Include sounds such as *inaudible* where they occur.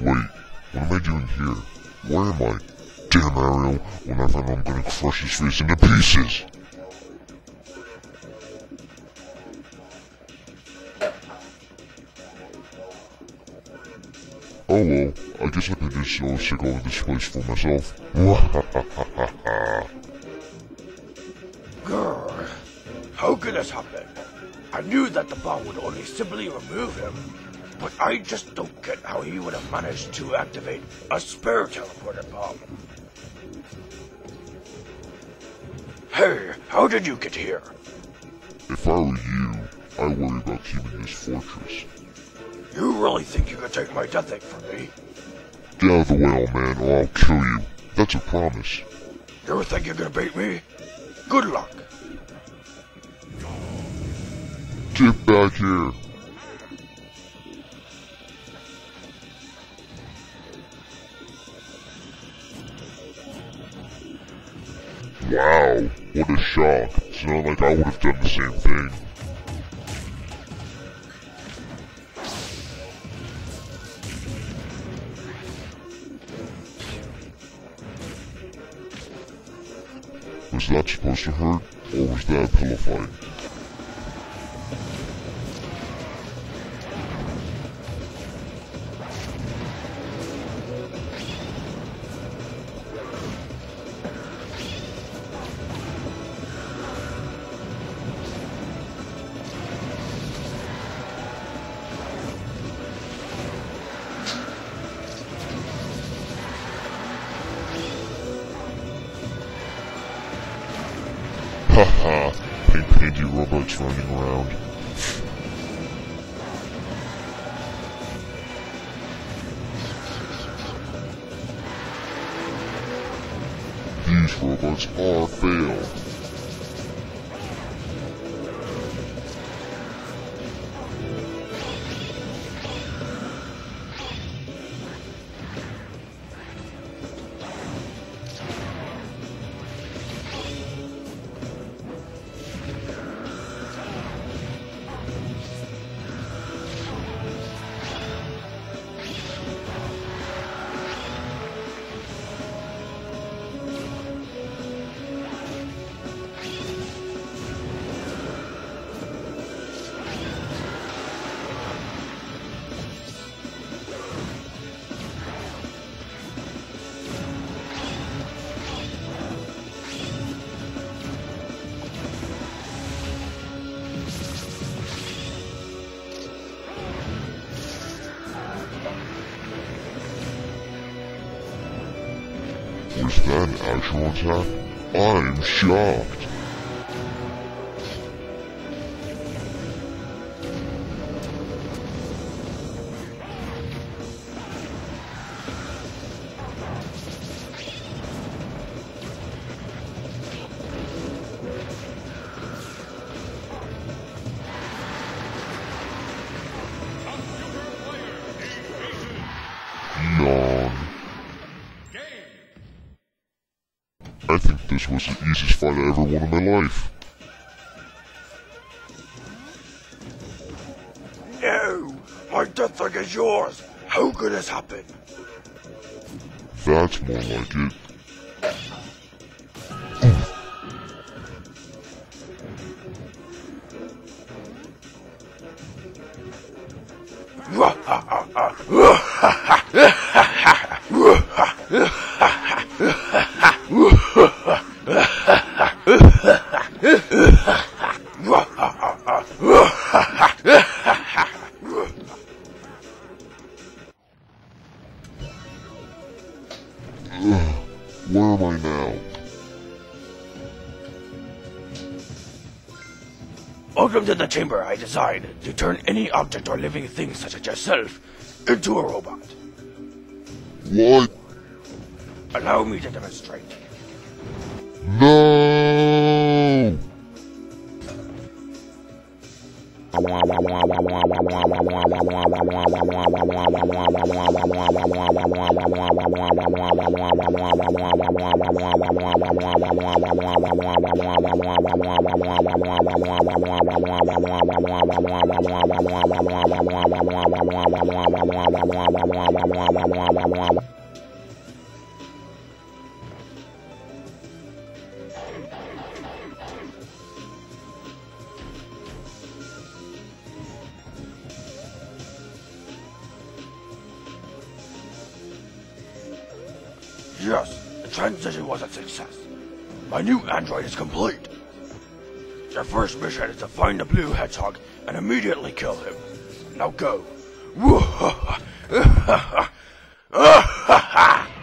here. Where am I? Damn Ariel, when I find I'm gonna crush his face into pieces. Oh well, I guess I could just uh, check over this place for myself. *laughs* Grr. How could this happen? I knew that the bomb would only simply remove him, but I just don't get how he would have managed to activate a spare teleporter bomb. Hey, how did you get here? if I were you, I'd worry about keeping this fortress. You really think you could take my death egg from me? Get out of the way, old man, or I'll kill you. That's a promise. You think you're gonna beat me? Good luck. Get back here. Would have done the same thing. Was that supposed to hurt, or was that a pillow fight? Haha, pink panty robots running around. These robots are failed. Was that an actual attack? I'm shocked. Yawn. I think this was the easiest fight I ever won in my life. No! My death egg is yours! How could this happen? That's more like it. *laughs* Where am I now? Welcome to the chamber I designed to turn any object or living thing such as yourself into a robot. What? Allow me to demonstrate. No! Wow. Yes, the transition was a success. My new android is complete. Your first mission is to find the blue hedgehog and immediately kill him. Now go. *laughs* *laughs*